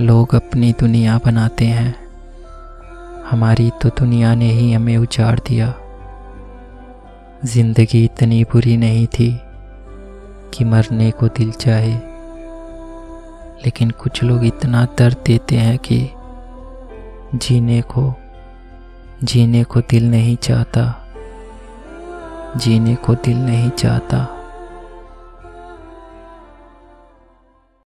लोग अपनी दुनिया बनाते हैं। हमारी तो दुनिया ने ही हमें उजाड़ दिया। ज़िंदगी इतनी बुरी नहीं थी कि मरने को दिल चाहे। लेकिन कुछ लोग इतना दर्द देते हैं कि जीने को जीने को दिल नहीं चाहता। जीने को दिल नहीं चाहता।